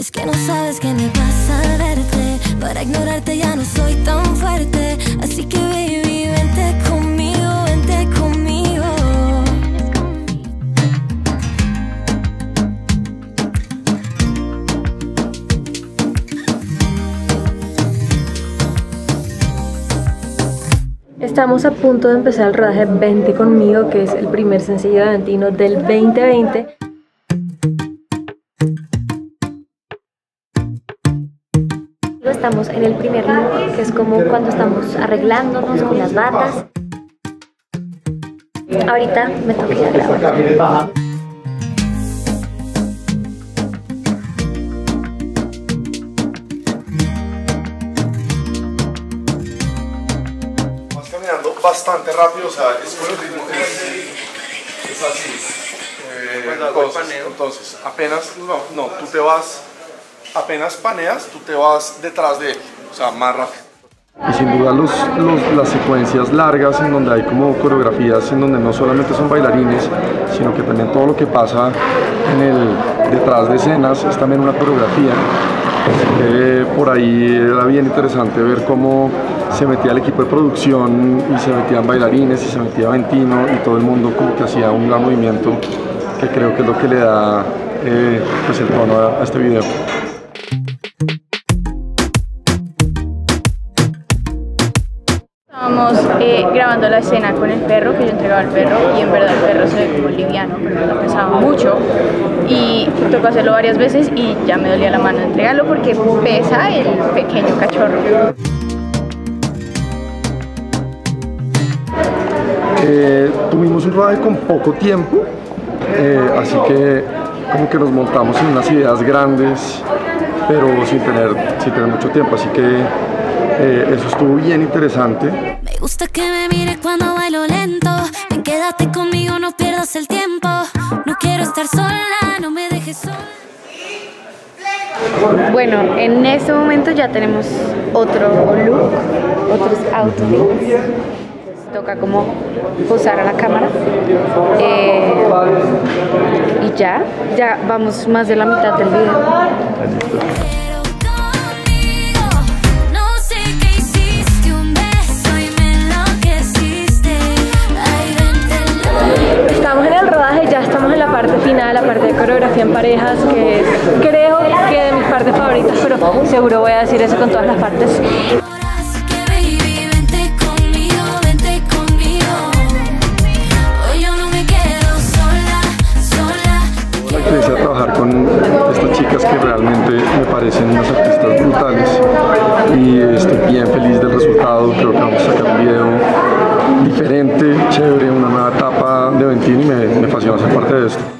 Es que no sabes qué me pasa verte. Para ignorarte ya no soy tan fuerte. Así que baby, vente conmigo, vente conmigo. Estamos a punto de empezar el rodaje 20 conmigo, que es el primer sencillo de Antino del 2020. Estamos en el primer look, que es como cuando estamos arreglándonos con las batas. Ahorita me toca ir a grabar. Vas caminando bastante rápido, o sea, es con el ritmo, es, es así. Eh, entonces, entonces, apenas, no, no, tú te vas, apenas paneas, tú te vas detrás de él, o sea, más rápido. Y sin duda los, los- las secuencias largas en donde hay como coreografías en donde no solamente son bailarines, sino que también todo lo que pasa en el detrás de escenas es también una coreografía. Por ahí era bien interesante ver cómo se metía el equipo de producción y se metían bailarines y se metía Ventino y todo el mundo como que hacía un gran movimiento que creo que es lo que le da eh, pues el tono a este video. Estábamos eh, grabando la escena con el perro, que yo entregaba al perro, y en verdad el perro se ve como liviano, pero no pesaba mucho. Y tocó hacerlo varias veces y ya me dolía la mano entregarlo porque pesa el pequeño cachorro. Eh, tuvimos un rodaje con poco tiempo, eh, así que como que nos montamos en unas ideas grandes, pero sin tener, sin tener mucho tiempo, así que eh, eso estuvo bien interesante. Me gusta que me mires cuando bailo lento. Ven, quédate conmigo, no pierdas el tiempo. No quiero estar sola, no me dejes sola. Bueno, en este momento ya tenemos otro look, otros outfits. Toca como posar a la cámara. Eh, y ya, ya vamos más de la mitad del video. Parejas, que creo que de mis partes favoritas, pero seguro voy a decir eso con todas las partes. Así que baby, vente conmigo, vente conmigo. Hoy yo no me quedo sola, sola. La experiencia de trabajar con estas chicas que realmente me parecen unas artistas brutales y estoy bien feliz del resultado, creo que vamos a sacar un video diferente, chévere, una nueva etapa de Ventino y me, me fascina ser parte de esto.